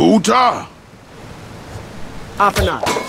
Buta! Afanad.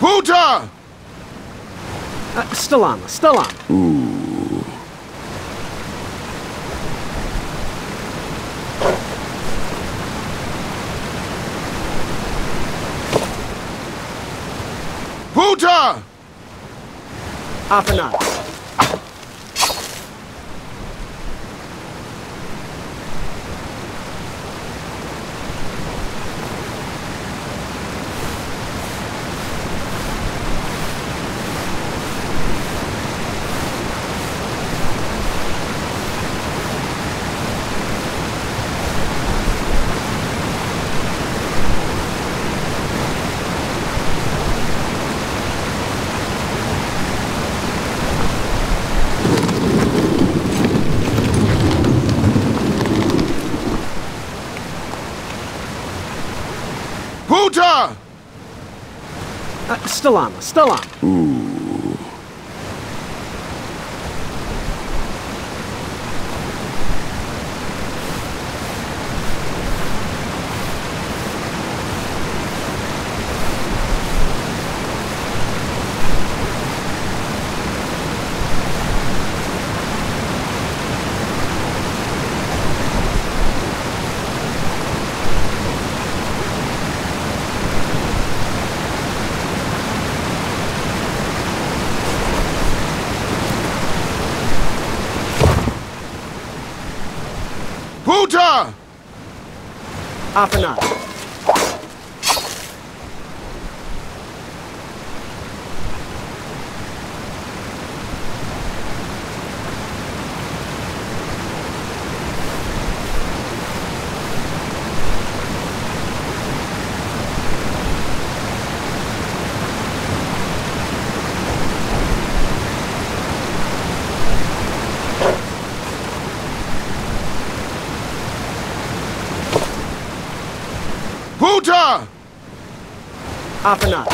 Buta! Uh, still on, still on. Buta! Afanad. Buta! Uh, still on, still on. half enough. Afanad. Buta! Afanad.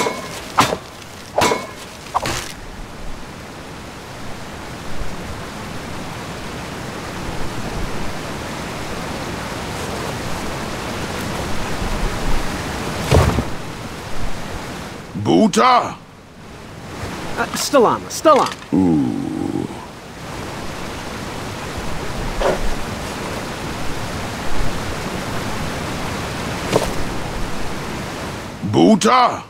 Buta! Uh, still on, still on. Buta!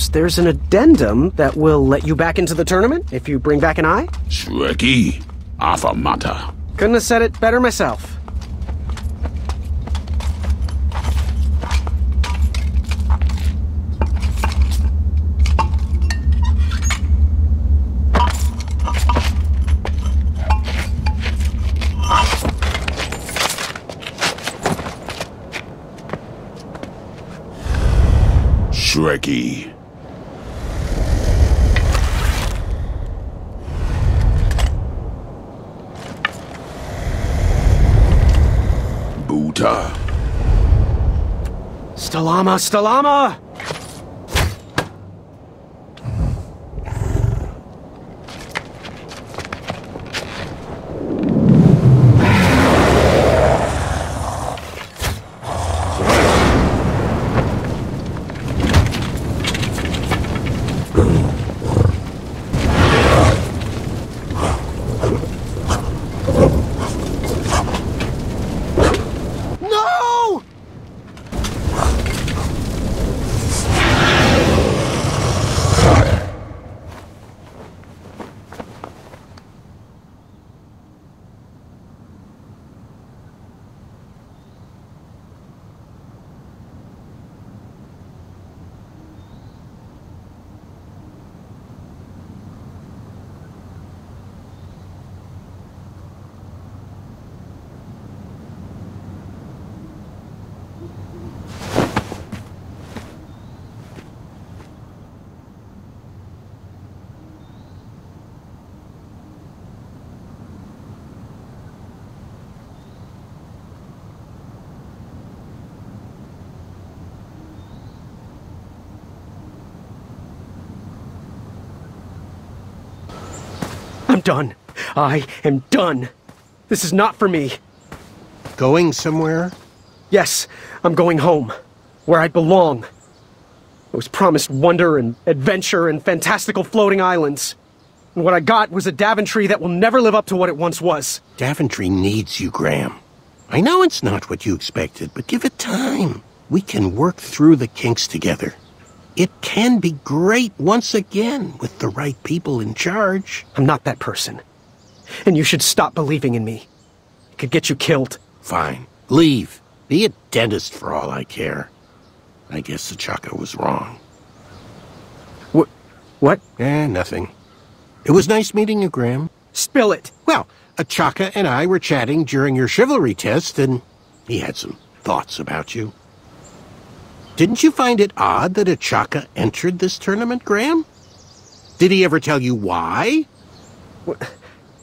Afanad. there's an addendum that will let you back into the tournament if you bring back an eye. Shreki. Afamata. Couldn't have said it better myself. Shreki. Buta. Stalama, Stalama! No! I'm done. I am done. This is not for me. Going somewhere? Yes, I'm going home, where I belong. I was promised wonder and adventure and fantastical floating islands. And what I got was a Daventry that will never live up to what it once was. Daventry needs you, Graham. I know it's not what you expected, but give it time. We can work through the kinks together. It can be great once again with the right people in charge. I'm not that person. And you should stop believing in me. It could get you killed. Fine. Leave. Be a dentist for all I care. I guess Achaka was wrong. What? What? Eh, nothing. It was nice meeting you, Graham. Spill it. Well, Achaka and I were chatting during your chivalry test, and he had some thoughts about you. Didn't you find it odd that Achaka entered this tournament, Graham? Did he ever tell you why?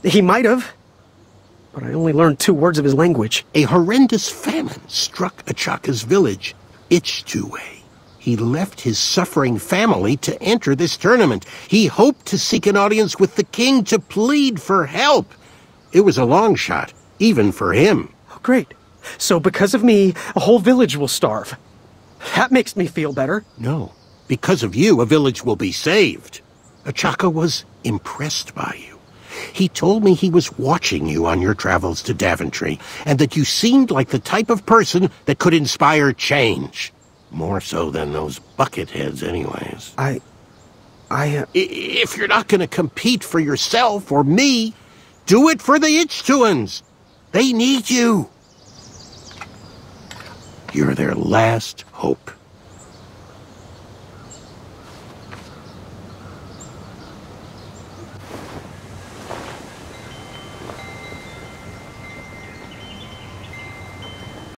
He might have. But I only learned two words of his language. A horrendous famine struck Achaka's village, Ichtuwe. He left his suffering family to enter this tournament. He hoped to seek an audience with the king to plead for help. It was a long shot, even for him. Oh, great. So because of me, a whole village will starve. That makes me feel better. No. Because of you, a village will be saved. Achaka was impressed by you. He told me he was watching you on your travels to Daventry, and that you seemed like the type of person that could inspire change. More so than those bucketheads, anyways. I. I. Uh, I- If you're not going to compete for yourself or me, do it for the Ichtuans. They need you. You're their last hope.